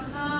ください。